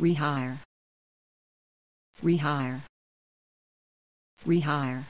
Rehire. Rehire. Rehire.